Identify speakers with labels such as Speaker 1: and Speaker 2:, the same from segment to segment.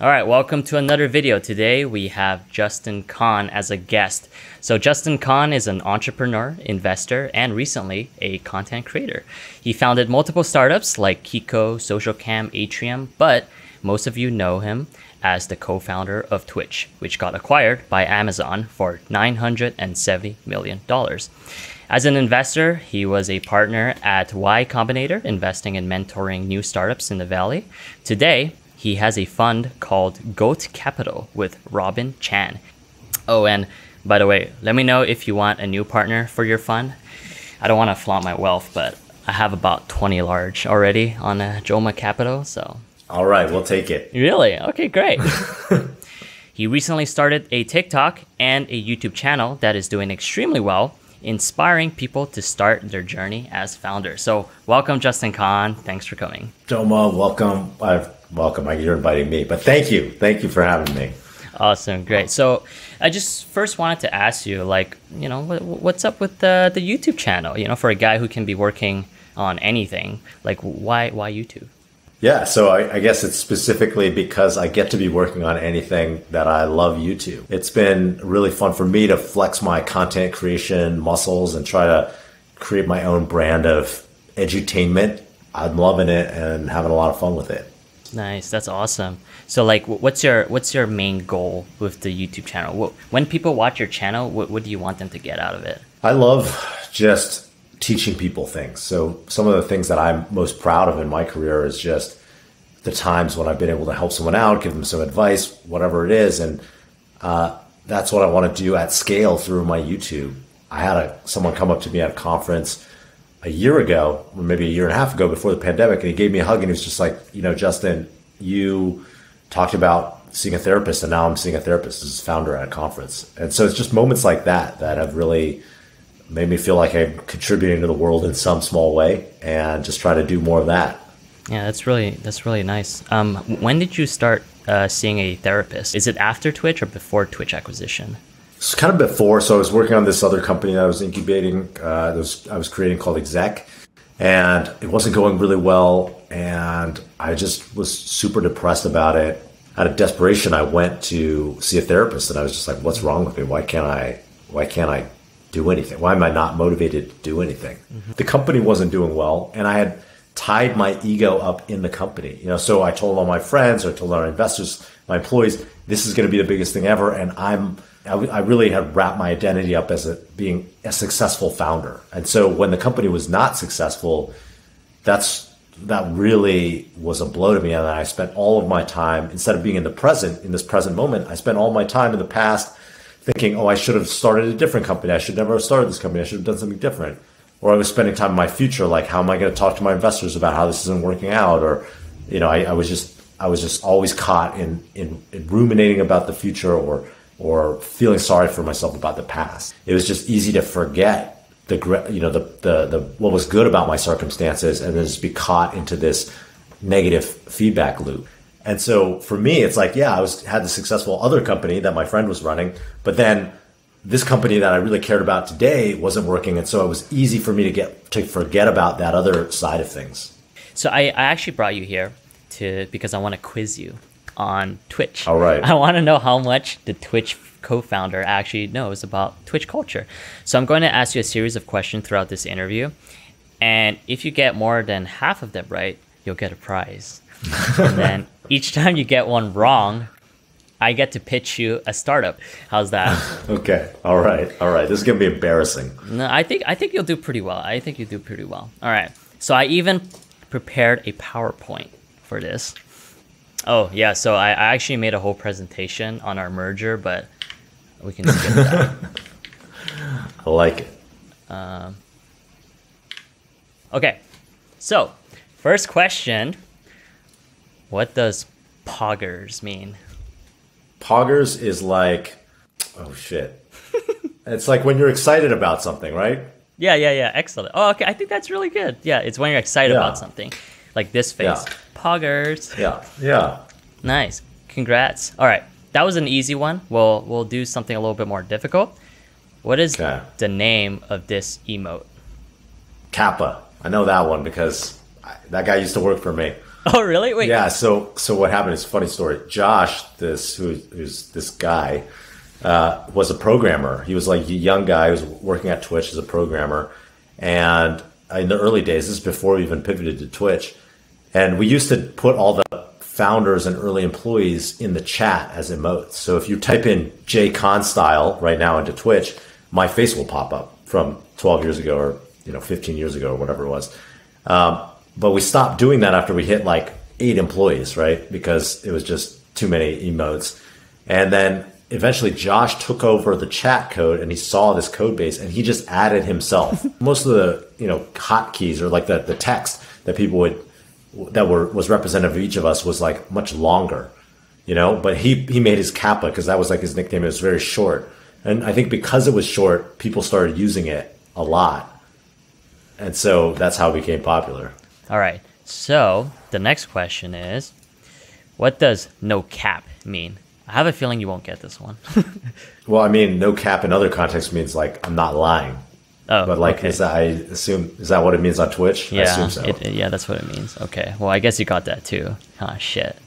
Speaker 1: All right, welcome to another video. Today we have Justin Kan as a guest. So Justin Kan is an entrepreneur, investor, and recently a content creator. He founded multiple startups like Kiko, SocialCam, Atrium, but most of you know him as the co-founder of Twitch, which got acquired by Amazon for $970 million. As an investor, he was a partner at Y Combinator, investing in mentoring new startups in the Valley. Today, he has a fund called Goat Capital with Robin Chan. Oh, and by the way, let me know if you want a new partner for your fund. I don't want to flaunt my wealth, but I have about 20 large already on uh, Joma Capital, so.
Speaker 2: All right, we'll take it.
Speaker 1: Really? Okay, great. he recently started a TikTok and a YouTube channel that is doing extremely well, inspiring people to start their journey as founders. So, welcome, Justin Kan. Thanks for coming.
Speaker 2: Joma, welcome. I've welcome. You're inviting me, but thank you, thank you for having me.
Speaker 1: Awesome, great. So, I just first wanted to ask you, like, you know, what, what's up with the the YouTube channel? You know, for a guy who can be working on anything, like, why why YouTube?
Speaker 2: Yeah, so I, I, guess it's specifically because I get to be working on anything that I love YouTube. It's been really fun for me to flex my content creation muscles and try to create my own brand of edutainment. I'm loving it and having a lot of fun with it.
Speaker 1: Nice, that's awesome. So, like, what's your what's your main goal with the YouTube channel? When people watch your channel, what, what do you want them to get out of it?
Speaker 2: I love just teaching people things. So, some of the things that I'm most proud of in my career is just the times when I've been able to help someone out, give them some advice, whatever it is, and uh, that's what I want to do at scale through my YouTube. I had a, someone come up to me at a conference a year ago, or maybe a year and a half ago before the pandemic, and he gave me a hug and he was just like, you know, Justin, you talked about seeing a therapist, and now I'm seeing a therapist as founder at a conference. And so it's just moments like that that have really made me feel like I'm contributing to the world in some small way and just try to do more of that.
Speaker 1: Yeah, that's really that's really nice. Um, when did you start uh, seeing a therapist? Is it after Twitch or before Twitch acquisition?
Speaker 2: It's kind of before. So I was working on this other company that I was incubating. Uh, was, I was creating called Exec, and it wasn't going really well. And I just was super depressed about it. Out of desperation, I went to see a therapist, and I was just like, "What's wrong with me? Why can't I? Why can't I do anything? Why am I not motivated to do anything?" Mm-hmm. The company wasn't doing well, and I had tied my ego up in the company. You know, so I told all my friends, or told our investors, my employees, this is going to be the biggest thing ever, and I'm I, really had wrapped my identity up as a, being a successful founder. And so when the company was not successful, that's that really was a blow to me. And I spent all of my time instead of being in the present, in this present moment, I spent all my time in the past thinking, oh, I should have started a different company. I should never have started this company. I should have done something different. Or I was spending time in my future, like how am I going to talk to my investors about how this isn't working out? Or, you know, I, I was just I was just always caught in, in, in ruminating about the future or or feeling sorry for myself about the past. It was just easy to forget the you know the the, the what was good about my circumstances and then just be caught into this negative feedback loop. And so for me, it's like, yeah, I was had the successful other company that my friend was running, but then this company that I really cared about today wasn't working, and so it was easy for me to get to forget about that other side of things.
Speaker 1: So I, I actually brought you here to because I want to quiz you on Twitch.
Speaker 2: All right.
Speaker 1: I want to know how much the Twitch co-founder actually knows about Twitch culture. So I'm going to ask you a series of questions throughout this interview, and if you get more than half of them right, you'll get a prize. and then each time you get one wrong, I get to pitch you a startup. How's that?
Speaker 2: okay. All right. All right. This is gonna be embarrassing.
Speaker 1: No, I think I think you'll do pretty well. I think you do pretty well. All right. So I even prepared a PowerPoint for this. Oh yeah, so I, I actually made a whole presentation on our merger, but we can skip that.
Speaker 2: I like it. Um,
Speaker 1: okay, so first question: What does poggers mean?
Speaker 2: Poggers is like, oh shit. it's like when you're excited about something, right?
Speaker 1: Yeah, yeah, yeah. Excellent. Oh, okay. I think that's really good. Yeah, it's when you're excited yeah. about something, like this face. Yeah. Poggers.
Speaker 2: Yeah. Yeah.
Speaker 1: Nice. Congrats. All right. That was an easy one. We'll we'll do something a little bit more difficult. What is okay. the name of this emote?
Speaker 2: Kappa. I know that one because I, that guy used to work for me.
Speaker 1: Oh, really? Wait.
Speaker 2: Yeah. So so what happened is a funny story. Josh, this who, who's this guy, uh, was a programmer. He was like a young guy who was working at Twitch as a programmer, and in the early days, this is before we even pivoted to Twitch, and we used to put all the founders and early employees in the chat as emotes. So if you type in JKanStyle right now into Twitch, my face will pop up from 12 years ago or you know 15 years ago or whatever it was. Um, but we stopped doing that after we hit like eight employees, right? Because it was just too many emotes. And then eventually Josh took over the chat code and he saw this code base and he just added himself. Most of the, you know, hotkeys or like the, the text that people would that were was representative of each of us was like much longer, you know. But he he made his Kappa because that was like his nickname. It was very short, and I think because it was short, people started using it a lot, and so that's how it became popular.
Speaker 1: All right. So the next question is, what does no cap mean? I have a feeling you won't get this one.
Speaker 2: well, I mean, no cap in other contexts means like I'm not lying. Oh, but like, okay. is that I assume is that what it means on Twitch?
Speaker 1: Yeah,
Speaker 2: so.
Speaker 1: it, yeah, that's what it means. Okay, well, I guess you got that too. Ah, shit.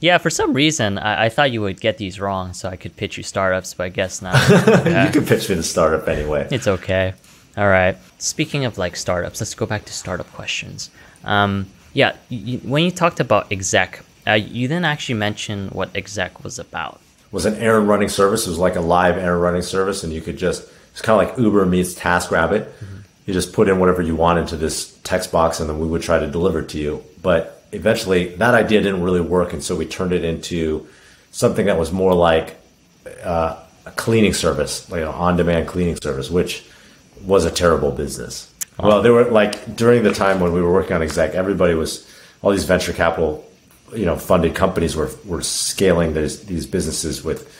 Speaker 1: Yeah, for some reason, I, I, thought you would get these wrong, so I could pitch you startups, but I guess not.
Speaker 2: you can pitch me the startup anyway.
Speaker 1: It's okay. All right. Speaking of like startups, let's go back to startup questions. Um, yeah, you, when you talked about exec, uh, you didn't actually mention what exec was about.
Speaker 2: It was an errand running service. It was like a live errand running service, and you could just it's kind of like Uber meets TaskRabbit. Mm-hmm. You just put in whatever you want into this text box, and then we would try to deliver it to you. But eventually, that idea didn't really work, and so we turned it into something that was more like uh, a cleaning service, like an on-demand cleaning service, which was a terrible business. Oh. Well, there were like during the time when we were working on exec, everybody was all these venture capital, you know, funded companies were were scaling these these businesses with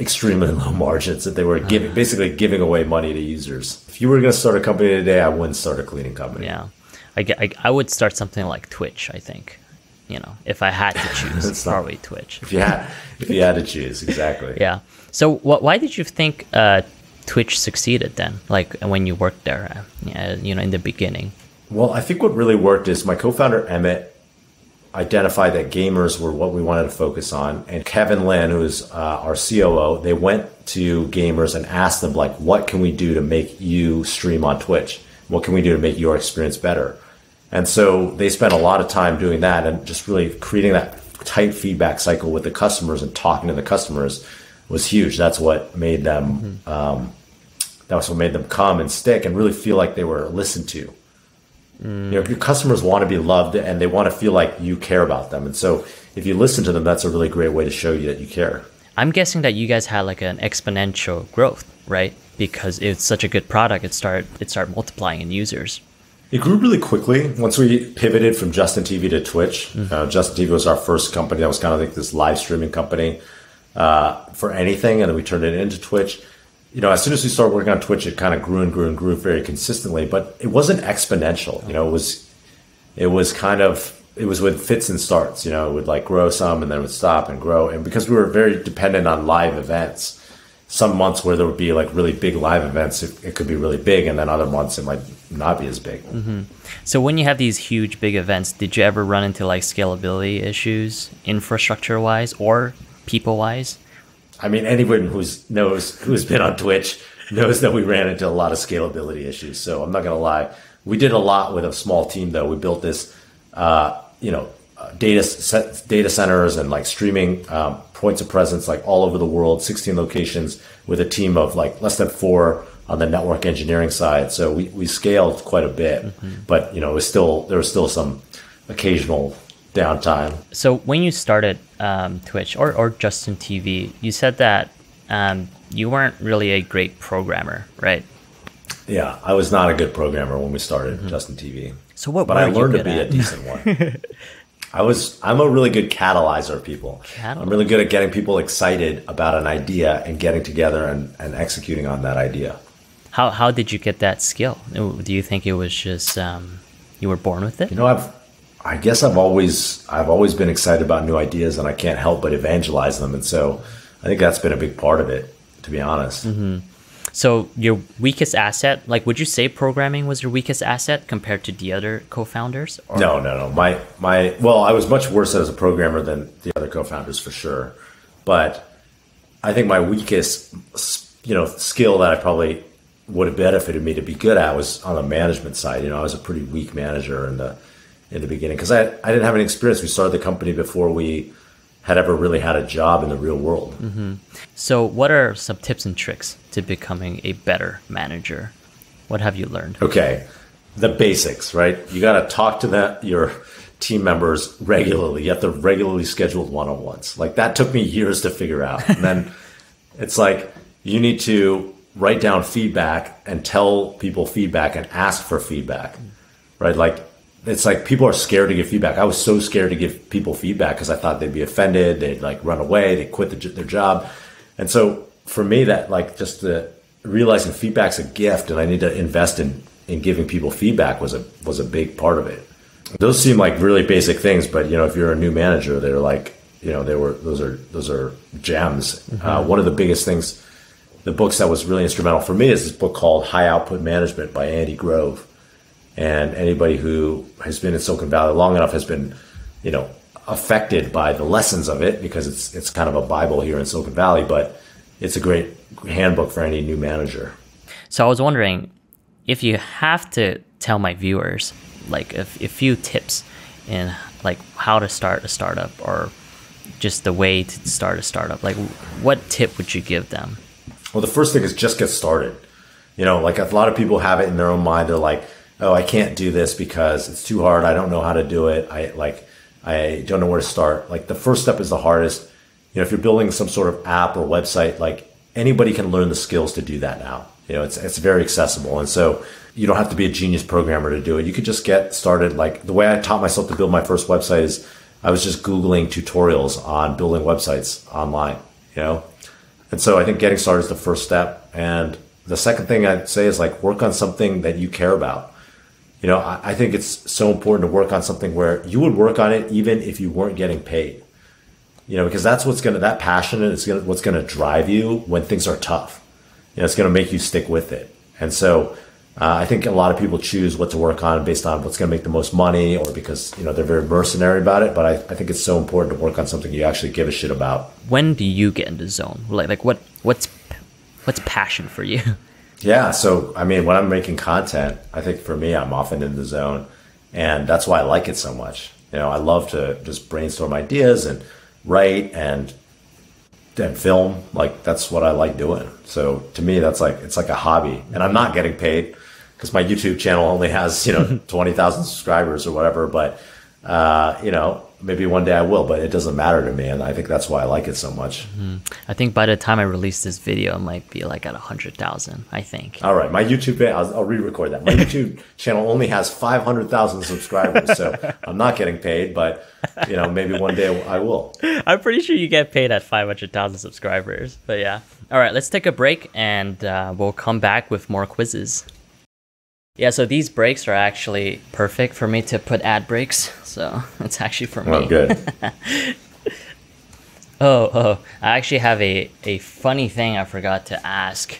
Speaker 2: extremely low margins that they were giving, uh-huh. basically giving away money to users. If you were going to start a company today, I wouldn't start a cleaning company.
Speaker 1: Yeah, I, I, I would start something like Twitch. I think, you know, if I had to choose, it's probably Twitch.
Speaker 2: If you had, if you had to choose, exactly.
Speaker 1: yeah. So, what? Why did you think uh, Twitch succeeded then? Like when you worked there, uh, you know, in the beginning.
Speaker 2: Well, I think what really worked is my co-founder Emmett identified that gamers were what we wanted to focus on. And Kevin Lin, who is uh, our COO, they went to gamers and asked them like, what can we do to make you stream on Twitch? What can we do to make your experience better? And so they spent a lot of time doing that and just really creating that tight feedback cycle with the customers and talking to the customers was huge. That's what made them. Mm-hmm. Um, that's what made them come and stick and really feel like they were listened to. Mm. You know, your customers want to be loved and they want to feel like you care about them. And so if you listen to them, that's a really great way to show you that you care.
Speaker 1: I'm guessing that you guys had like an exponential growth, right? Because it's such a good product, it started it started multiplying in users.
Speaker 2: It grew really quickly once we pivoted from Justin TV to Twitch. Mm-hmm. Uh, Justin TV was our first company that was kind of like this live streaming company uh, for anything, and then we turned it into Twitch you know, as soon as we started working on Twitch, it kind of grew and grew and grew very consistently, but it wasn't exponential. You know, it was, it was kind of, it was with fits and starts. You know, it would like grow some and then it would stop and grow. And because we were very dependent on live events, some months where there would be like really big live events, it, it could be really big, and then other months it might not be as big.
Speaker 1: Mm-hmm. So when you have these huge big events, did you ever run into like scalability issues, infrastructure wise or people wise?
Speaker 2: I mean, anyone who's knows who's been on Twitch knows that we ran into a lot of scalability issues. So I'm not going to lie. We did a lot with a small team, though. We built this, uh, you know, uh, data data centers and like streaming um, points of presence like all over the world, 16 locations with a team of like less than four on the network engineering side. So we, we scaled quite a bit, mm-hmm. but you know, it was still there was still some occasional downtime.
Speaker 1: So when you started um, Twitch or, or Justin TV, you said that um, you weren't really a great programmer, right?
Speaker 2: Yeah, I was not a good programmer when we started mm-hmm. Justin TV.
Speaker 1: So what?
Speaker 2: But I learned to be at? a decent one. I was. I'm a really good catalyzer of people. Catalyze. I'm really good at getting people excited about an idea and getting together and, and executing on that idea.
Speaker 1: How how did you get that skill? Do you think it was just um, you were born with it?
Speaker 2: You know, I've I guess I've always I've always been excited about new ideas, and I can't help but evangelize them. And so I think that's been a big part of it, to be honest.
Speaker 1: Mm-hmm. So your weakest asset, like, would you say programming was your weakest asset compared to the other co-founders?
Speaker 2: Or? No, no, no. My my well, I was much worse as a programmer than the other co-founders for sure. But I think my weakest, you know, skill that I probably would have benefited me to be good at was on the management side. You know, I was a pretty weak manager and the in the beginning because I I didn't have any experience. We started the company before we had ever really had a job in the real world.
Speaker 1: Mm-hmm. So, what are some tips and tricks to becoming a better manager? What have you learned?
Speaker 2: Okay, the basics, right? You got to talk to that your team members regularly. You have to regularly schedule one-on-ones. Like that took me years to figure out. And then it's like you need to write down feedback and tell people feedback and ask for feedback, right? Like it's like people are scared to give feedback. I was so scared to give people feedback because I thought they'd be offended, they'd like run away, they'd quit the, their job. And so for me, that like just the realizing feedback's a gift, and I need to invest in in giving people feedback was a was a big part of it. Those seem like really basic things, but you know, if you're a new manager, they're like you know, they were those are those are gems. Mm-hmm. Uh, one of the biggest things, the books that was really instrumental for me is this book called High Output Management by Andy Grove and anybody who has been in Silicon Valley long enough has been, you know, affected by the lessons of it because it's it's kind of a bible here in Silicon Valley, but it's a great handbook for any new manager.
Speaker 1: So I was wondering if you have to tell my viewers like a, a few tips in like how to start a startup or just the way to start a startup, like what tip would you give them?
Speaker 2: Well, the first thing is just get started. You know, like a lot of people have it in their own mind. They're like, oh, I can't do this because it's too hard. I don't know how to do it. I like, I don't know where to start. Like the first step is the hardest. You know, if you're building some sort of app or website, like anybody can learn the skills to do that now. You know, it's, it's very accessible. And so you don't have to be a genius programmer to do it. You could just get started. Like the way I taught myself to build my first website is I was just Googling tutorials on building websites online, you know? And so I think getting started is the first step. And the second thing I'd say is like work on something that you care about you know, I, I think it's so important to work on something where you would work on it even if you weren't getting paid. You know, because that's what's gonna that passion is gonna what's gonna drive you when things are tough. You know, it's gonna make you stick with it. And so uh, I think a lot of people choose what to work on based on what's going to make the most money or because, you know, they're very mercenary about it. But I, I think it's so important to work on something you actually give a shit about.
Speaker 1: When do you get in the zone? Like, like what, what's, what's passion for you?
Speaker 2: Yeah. So, I mean, when I'm making content, I think for me, I'm often in the zone. And that's why I like it so much. You know, I love to just brainstorm ideas and write and and film. Like that's what I like doing. So to me, that's like it's like a hobby, and I'm not getting paid because my YouTube channel only has you know twenty thousand subscribers or whatever. But uh, you know, maybe one day I will, but it doesn't matter to me, and I think that's why I like it so much.
Speaker 1: Mm-hmm. I think by the time I release this video, it might be like at hundred thousand. I think.
Speaker 2: All right, my YouTube, I'll, I'll re-record that. My YouTube channel only has five hundred thousand subscribers, so I'm not getting paid, but you know, maybe one day I will.
Speaker 1: I'm pretty sure you get paid at five hundred thousand subscribers, but yeah. All right, let's take a break, and uh, we'll come back with more quizzes. Yeah, so these breaks are actually perfect for me to put ad breaks. So it's actually for me.
Speaker 2: Oh, good.
Speaker 1: oh, oh, I actually have a, a funny thing I forgot to ask.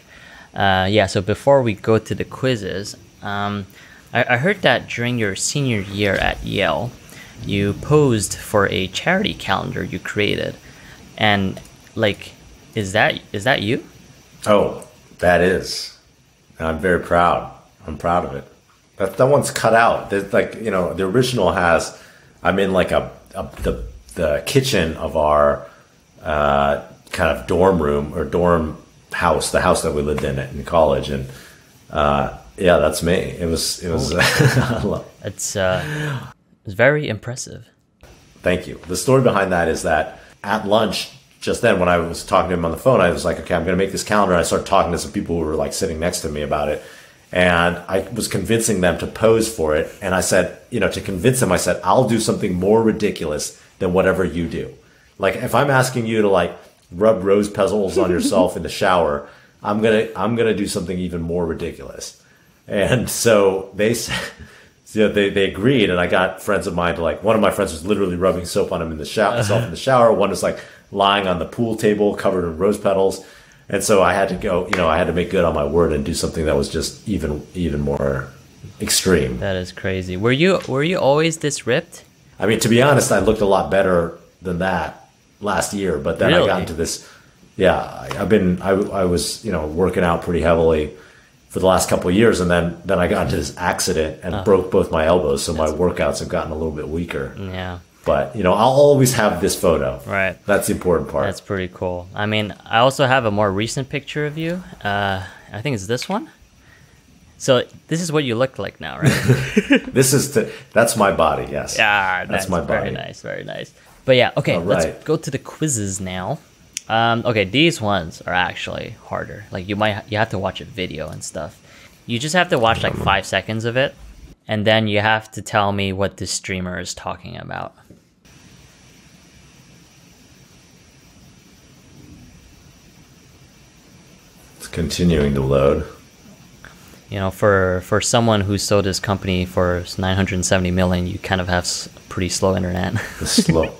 Speaker 1: Uh, yeah, so before we go to the quizzes, um, I, I heard that during your senior year at Yale, you posed for a charity calendar you created. And, like, is that is that you?
Speaker 2: Oh, that is. I'm very proud. I'm proud of it. That that one's cut out. There's like you know, the original has. I'm in like a, a the the kitchen of our uh, kind of dorm room or dorm house, the house that we lived in in college, and uh, yeah, that's me. It was it was.
Speaker 1: it's uh, it's very impressive.
Speaker 2: Thank you. The story behind that is that at lunch just then when I was talking to him on the phone, I was like, okay, I'm going to make this calendar. And I started talking to some people who were like sitting next to me about it. And I was convincing them to pose for it. And I said, you know, to convince them, I said, I'll do something more ridiculous than whatever you do. Like if I'm asking you to like rub rose petals on yourself in the shower, I'm gonna I'm gonna do something even more ridiculous. And so they said, you know, they, they agreed, and I got friends of mine to like. One of my friends was literally rubbing soap on him in the shower, uh-huh. in the shower. One was like lying on the pool table covered in rose petals. And so I had to go. You know, I had to make good on my word and do something that was just even even more extreme.
Speaker 1: That is crazy. Were you were you always this ripped?
Speaker 2: I mean, to be honest, I looked a lot better than that last year, but then
Speaker 1: Really?
Speaker 2: I got into this. Yeah, I- I've been. I, I was you know working out pretty heavily for the last couple of years, and then then I got into this accident and uh-huh. broke both my elbows, so my workouts have gotten a little bit weaker.
Speaker 1: Yeah.
Speaker 2: But you know, I'll always have this photo.
Speaker 1: Right.
Speaker 2: That's the important part.
Speaker 1: That's pretty cool. I mean, I also have a more recent picture of you. Uh, I think it's this one. So this is what you look like now, right?
Speaker 2: this is the. That's my body. Yes.
Speaker 1: Yeah,
Speaker 2: That's my body.
Speaker 1: Very nice, very nice. But yeah, okay, let's go to the quizzes now. Um, okay, these ones are actually harder. Like you might you have to watch a video and stuff. You just have to watch like five seconds of it, and then you have to tell me what the streamer is talking about.
Speaker 2: Continuing to load.
Speaker 1: You know, for for someone who sold his company for 970 million, you kind of have pretty slow internet.
Speaker 2: The slow.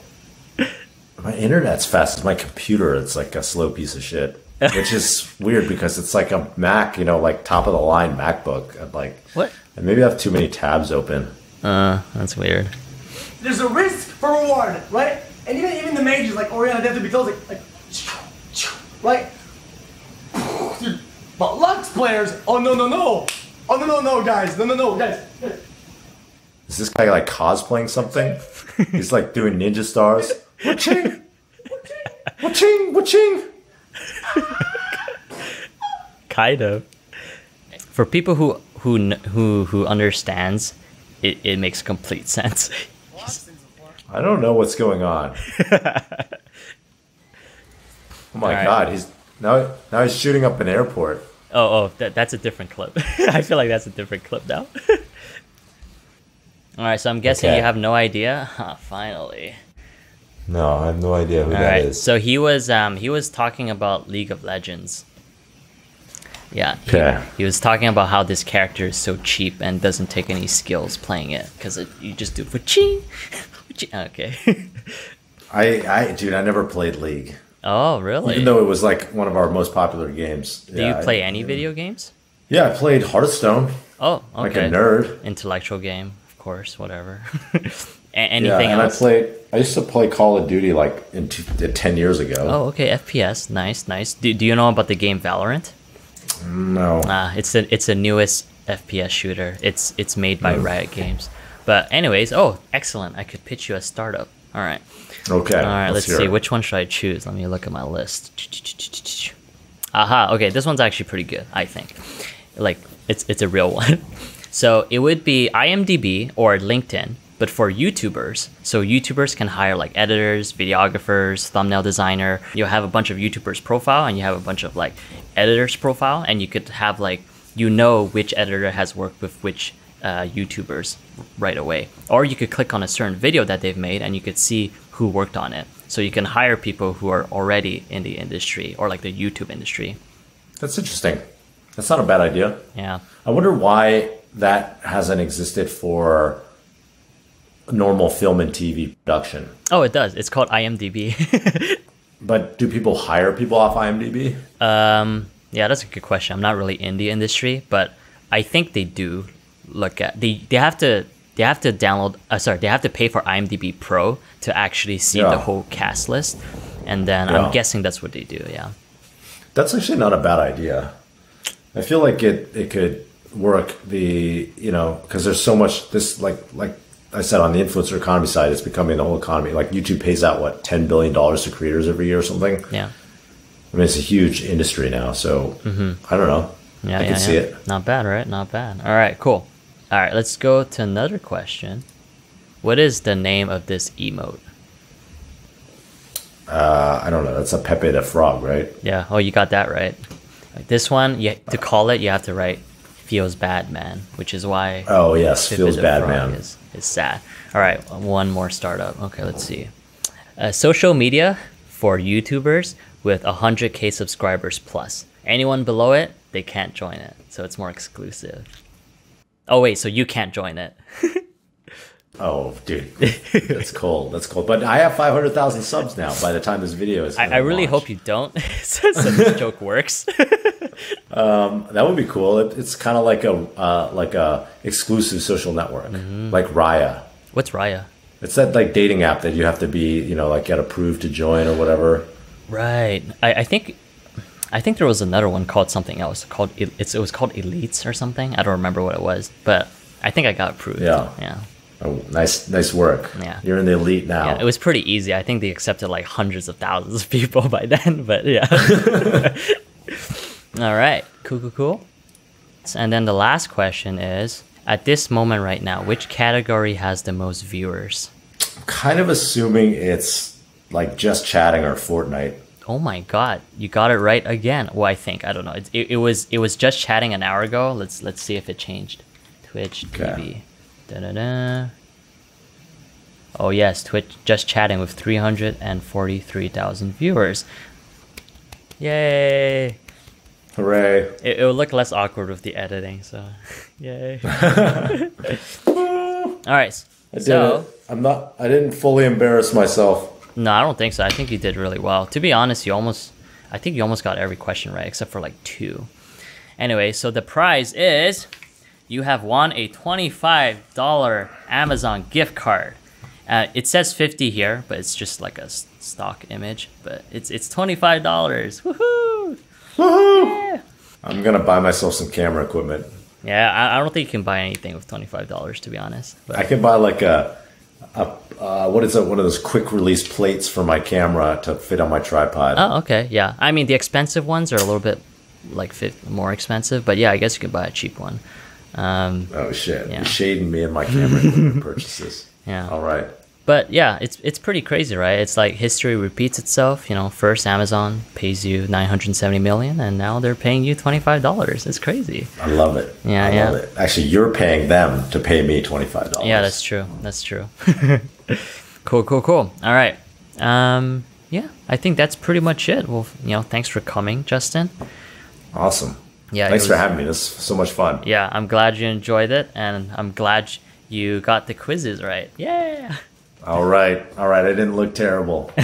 Speaker 2: my internet's fast as my computer. It's like a slow piece of shit, which is weird because it's like a Mac, you know, like top of the line MacBook. And like,
Speaker 1: what?
Speaker 2: and maybe I have too many tabs open.
Speaker 1: Uh, that's weird.
Speaker 3: There's a risk for reward, right? And even even the majors like Orianna they have to be close, like, like right? Dude, but Lux players, oh no no no, oh no no no guys, no no no guys.
Speaker 2: Is this guy like cosplaying something? He's like doing ninja stars. Waching, waching, waching.
Speaker 1: kind of for people who who who who understands it, it makes complete sense
Speaker 2: I don't know what's going on. Oh my
Speaker 1: Alright.
Speaker 2: god, he's now now he's shooting up an airport.
Speaker 1: oh oh that, that's a different clip i feel like that's a different clip now all right so i'm guessing
Speaker 2: Okay.
Speaker 1: you have no idea huh, finally
Speaker 2: No, I have no idea who
Speaker 1: all
Speaker 2: that
Speaker 1: right
Speaker 2: is.
Speaker 1: so he was um he was talking about league of legends yeah he-
Speaker 2: Okay.
Speaker 1: he, was talking about how this character is so cheap and doesn't take any skills playing it because you just do ching okay
Speaker 2: I, I, dude, I never played League,
Speaker 1: oh really
Speaker 2: even though it was like one of our most popular games.
Speaker 1: do you play any video games
Speaker 2: Yeah, I played Hearthstone,
Speaker 1: Oh, okay.
Speaker 2: like a nerd.
Speaker 1: Intellectual game, of course, whatever. A-
Speaker 2: Yeah,
Speaker 1: anything
Speaker 2: and
Speaker 1: else?
Speaker 2: I played. I used to play Call of Duty like in two, uh, ten years ago.
Speaker 1: oh, okay, FPS, nice, nice. Do, do you know about the game Valorant?
Speaker 2: no,
Speaker 1: Uh, it's the it's the newest FPS shooter. It's it's made by
Speaker 2: Hmm.
Speaker 1: Riot Games. But anyways, oh, excellent. I could pitch you a startup. All right.
Speaker 2: okay.
Speaker 1: All right, let's,
Speaker 2: hear
Speaker 1: see.
Speaker 2: it.
Speaker 1: Which one should I choose? Let me look at my list. Aha, okay, this one's actually pretty good, I think. Like, it's, it's a real one. So it would be IMDb or LinkedIn, but for YouTubers. So YouTubers can hire like editors, videographers, thumbnail designer. You have a bunch of YouTubers profile and you have a bunch of like editors profile, and you could have like, you know which editor has worked with which uh, YouTubers right away. Or you could click on a certain video that they've made and you could see who worked on it. So you can hire people who are already in the industry or like the YouTube industry.
Speaker 2: That's interesting. That's not a bad idea.
Speaker 1: Yeah.
Speaker 2: I wonder why that hasn't existed for normal film and TV production.
Speaker 1: Oh, it does. It's called IMDb.
Speaker 2: But do people hire people off IMDb?
Speaker 1: um, yeah, that's a good question. I'm not really in the industry, but I think they do look at they they have to they have to download uh, sorry they have to pay for IMDb Pro to actually see
Speaker 2: Yeah.
Speaker 1: the whole cast list, and then
Speaker 2: Yeah.
Speaker 1: I'm guessing that's what they do. Yeah.
Speaker 2: That's actually not a bad idea. I feel like it it could work the you know because there's so much this like like I said on the influencer economy side, it's becoming the whole economy. Like YouTube pays out what ten billion dollars to creators every year or something.
Speaker 1: Yeah.
Speaker 2: I mean, it's a huge industry now. So I don't know.
Speaker 1: Yeah,
Speaker 2: I
Speaker 1: yeah,
Speaker 2: can see it.
Speaker 1: Not bad, right? Not bad. All right, cool. All right, let's go to another question. What is the name of this emote?
Speaker 2: Uh, I don't know. That's a Pepe the Frog, right?
Speaker 1: Yeah. Oh, you got that right. This one, you to call it, you have to write "feels bad, man," which is why
Speaker 2: Oh yes,
Speaker 1: Pepe
Speaker 2: feels bad,
Speaker 1: Frog
Speaker 2: man.
Speaker 1: Is, is sad. All right, one more startup. Okay, let's see. Uh, social media for YouTubers with 100k subscribers plus. Anyone below it, they can't join it, so it's more exclusive. Oh wait, so you can't join it.
Speaker 2: Oh, dude, that's cold. That's cold. But I have 500,000 subs now by the time this video is.
Speaker 1: I, I really hope you don't, so this joke works.
Speaker 2: Um, That would be cool. It, it's kind of like a uh, like a exclusive social network,
Speaker 1: Mm-hmm.
Speaker 2: like Raya.
Speaker 1: What's Raya?
Speaker 2: It's that like dating app that you have to be, you know, like get approved to join or whatever.
Speaker 1: Right. I, I think I think there was another one called something else called it's it was called Elites or something. I don't remember what it was, but I think I got approved.
Speaker 2: Yeah.
Speaker 1: Yeah.
Speaker 2: Oh, nice, nice work.
Speaker 1: Yeah.
Speaker 2: you're in the elite now.
Speaker 1: Yeah, it was pretty easy. I think they accepted like hundreds of thousands of people by then, but yeah. All right. Cool, cool, cool. And then the last question is at this moment right now, which category has the most viewers?
Speaker 2: I'm kind of assuming it's like just chatting or Fortnite.
Speaker 1: Oh my god, you got it right again. Well, I think I don't know. It, it, it was it was just chatting an hour ago. Let's let's see if it changed. Twitch TV. Da da da. Oh yes, Twitch just chatting with three hundred and forty three thousand viewers. Yay!
Speaker 2: Hooray!
Speaker 1: It, it would look less awkward with the editing. So, yay! All right.
Speaker 2: I did
Speaker 1: So
Speaker 2: it. I'm not. I didn't fully embarrass myself.
Speaker 1: No, I don't think so. I think you did really well. To be honest, you almost, I think you almost got every question right except for like two. Anyway, so the prize is you have won a $25 Amazon gift card. Uh, it says 50 here, but it's just like a stock image. But it's it's $25. Woohoo!
Speaker 2: Woohoo! I'm gonna buy myself some camera equipment.
Speaker 1: Yeah, I, I don't think you can buy anything with $25 to be honest. But
Speaker 2: I could buy like a, a uh, what is it? One of those quick release plates for my camera to fit on my tripod.
Speaker 1: Oh, okay. Yeah. I mean, the expensive ones are a little bit like fit, more expensive, but yeah, I guess you could buy a cheap one. Um,
Speaker 2: Oh shit!
Speaker 1: Yeah.
Speaker 2: You're shading me and my camera purchases.
Speaker 1: Yeah.
Speaker 2: All right.
Speaker 1: But yeah, it's it's pretty crazy, right? It's like history repeats itself. You know, first Amazon pays you 970 million, and now they're paying you 25 dollars. It's crazy.
Speaker 2: I love it.
Speaker 1: Yeah,
Speaker 2: I
Speaker 1: yeah.
Speaker 2: love it. Actually, you're paying them to pay me twenty five dollars.
Speaker 1: Yeah, that's true. That's true. cool, cool, cool. All right. Um, yeah, I think that's pretty much it. Well, you know, thanks for coming, Justin.
Speaker 2: awesome.
Speaker 1: Yeah,
Speaker 2: Thanks for having me. This is so much fun.
Speaker 1: Yeah, I'm glad you enjoyed it, and I'm glad you got the quizzes right. Yeah.
Speaker 2: All right. All right. I didn't look terrible.